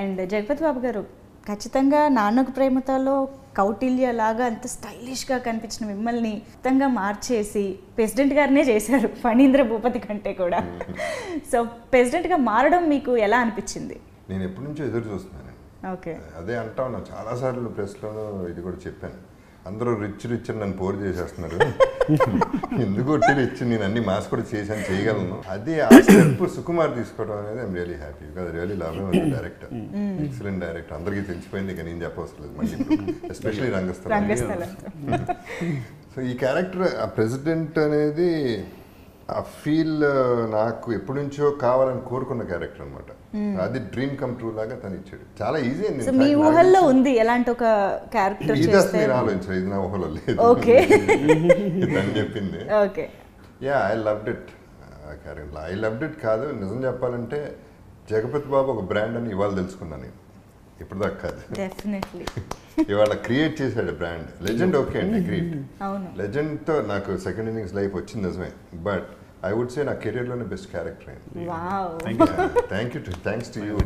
And Jagapathi బాబు గారు ఖచ్చితంగా నాన్నకు ప్రేమతలో కౌటిల్య లాగా అంత స్టైలిష్గా కనిపించిన మిమ్మల్ని ఖచ్చితంగా మార్చేసి ప్రెసిడెంట్ గారినే చేశారు ఫణీంద్ర భూపతి కంటే కూడా. సో ప్రెసిడెంట్గా మారడం మీకు ఎలా అనిపించింది? నేను ఎప్పటి నుంచో ఎదురు చూస్తున్నాను ఓకే అదే అంటా ఉన్నా చాలాసార్లు ప్రెస్లోనూ ఇది కూడా చెప్పాను. అందరూ రిచ్ రిచ్ అని నన్ను పోరు చేసేస్తున్నారు. ఎందుకు రిచ్ నేను అన్ని మాస్ కూడా చేశాను చేయగలను. అది ఆ స్టెప్ సుకుమార్ తీసుకోవడం అనేది I'm really happy because really love director excellent director అందరికీ తెలిసిపోయింది ఇక నేను చెప్పవసరం లేదు మళ్ళీ ఎస్పెషలీ రంగస్థలం. సో ఈ క్యారెక్టర్ ఆ ప్రెసిడెంట్ అనేది ఆ ఫీల్ నాకు ఎప్పటి నుంచో కావాలని కోరుకున్న క్యారెక్టర్ అనమాట అది డ్రీమ్ కమ్ ట్రూ లాగా తను ఇచ్చాడు. చాలా ఈజీ సో మీ ఊహల్లో ఉంది ఎలాంటి ఒక క్యారెక్టర్ ఇది అసలు నేను ఆలోచించాను ఇది నా ఊహలో లేదు. ఓకే అని చెప్పింది. Okay yeah I loved it character I loved it కాదు నిజం చెప్పాలంటే జగపతి బాబు ఒక బ్రాండ్ అని ఇవాళ తెలుసుకున్నాను నేను. ఇప్పుడు దాకా కాదు. డెఫినెట్లీ ఇవాళ క్రియేట్ చేశాడు బ్రాండ్ లెజెండ్ ఓకే అండి అవును. లెజెండ్తో నాకు సెకండ్ ఇన్నింగ్స్ లైఫ్ వచ్చింది నిజమే. బట్ ఐ వుడ్ సే నా కెరీర్లోనే బెస్ట్ క్యారెక్టర్ అయింది. Thank you thanks to you